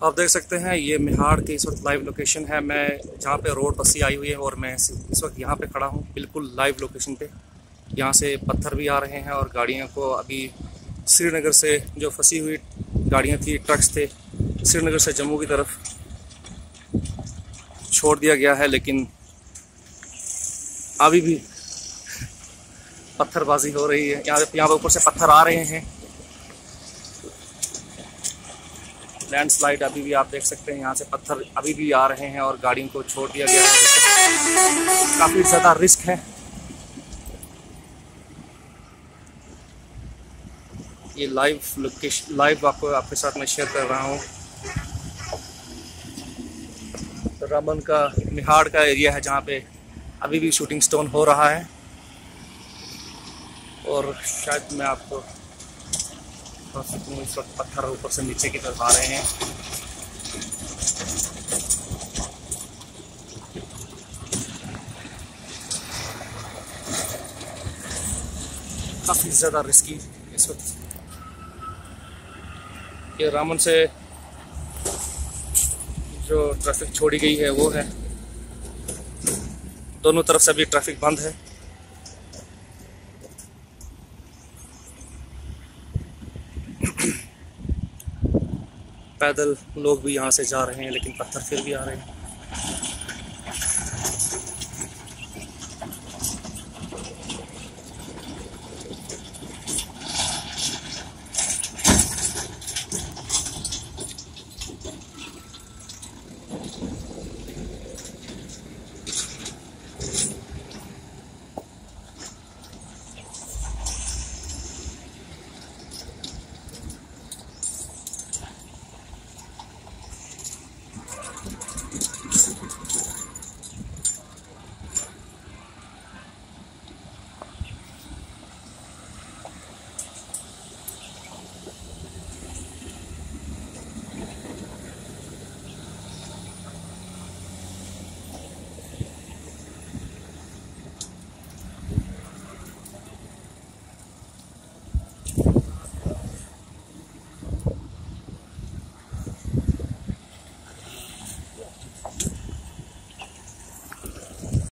आप देख सकते हैं, ये मिहाड़ की इस वक्त लाइव लोकेशन है। मैं जहाँ पे रोड बसी आई हुई है और मैं इस वक्त यहाँ पे खड़ा हूँ, बिल्कुल लाइव लोकेशन पे। यहाँ से पत्थर भी आ रहे हैं और गाड़ियों को अभी श्रीनगर से जो फंसी हुई गाड़ियाँ थी ट्रक्स थे, श्रीनगर से जम्मू की तरफ़ छोड़ दिया गया है, लेकिन अभी भी पत्थरबाजी हो रही है। यहाँ यहाँ पर ऊपर से पत्थर आ रहे हैं। लैंडस्लाइड अभी भी आप देख सकते हैं, यहाँ से पत्थर अभी भी आ रहे हैं और गाड़ियों को छोड़ दिया गया है। काफ़ी ज़्यादा रिस्क है। ये लाइव लोकेशन लाइव आपको, आपके साथ मैं शेयर कर रहा हूँ। रामन का, निहाड़ का एरिया है जहाँ पे अभी भी शूटिंग स्टोन हो रहा है। और शायद मैं आपको सकूँ इस वक्त पत्थर ऊपर से नीचे की तरफ़ आ रहे हैं। काफ़ी ज़्यादा रिस्की इस वक्त। ये रामन से जो ट्रैफ़िक छोड़ी गई है, वो है। दोनों तरफ़ से अभी ट्रैफ़िक बंद है। पैदल लोग भी यहाँ से जा रहे हैं, लेकिन पत्थर फिर भी आ रहे हैं